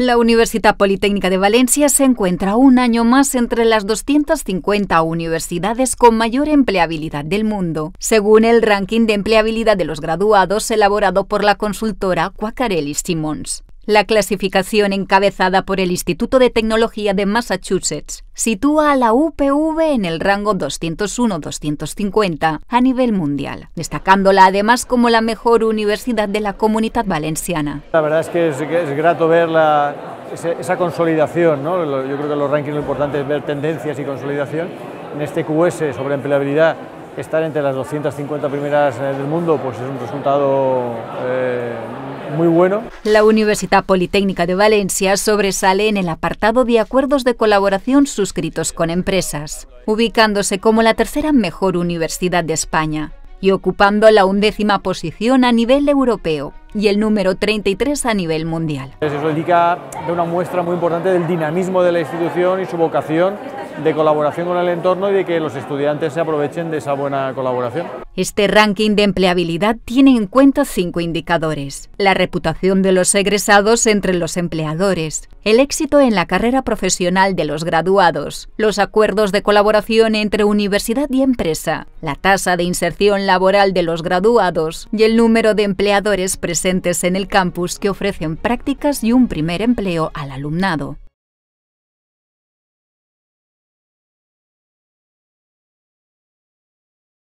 La Universidad Politécnica de Valencia se encuentra un año más entre las 250 universidades con mayor empleabilidad del mundo, según el ranking de empleabilidad de los graduados elaborado por la consultora Quaccarelli Simons. La clasificación encabezada por el Instituto de Tecnología de Massachusetts sitúa a la UPV en el rango 201-250 a nivel mundial, destacándola además como la mejor universidad de la comunidad valenciana. La verdad es que es, grato ver esa, consolidación, yo creo que los rankings lo importante es ver tendencias y consolidación. En este QS sobre empleabilidad estar entre las 250 primeras eh, del mundo pues es un resultado eh, muy bueno. La Universidad Politécnica de Valencia sobresale en el apartado de acuerdos de colaboración suscritos con empresas, ubicándose como la tercera mejor universidad de España y ocupando la undécima posición a nivel europeo y el número 33 a nivel mundial. Eso indica una muestra muy importante del dinamismo de la institución y su vocación de colaboración con el entorno y de que los estudiantes se aprovechen de esa buena colaboración. Este ranking de empleabilidad tiene en cuenta cinco indicadores. La reputación de los egresados entre los empleadores, el éxito en la carrera profesional de los graduados, los acuerdos de colaboración entre universidad y empresa, la tasa de inserción laboral de los graduados y el número de empleadores presentes en el campus que ofrecen prácticas y un primer empleo al alumnado.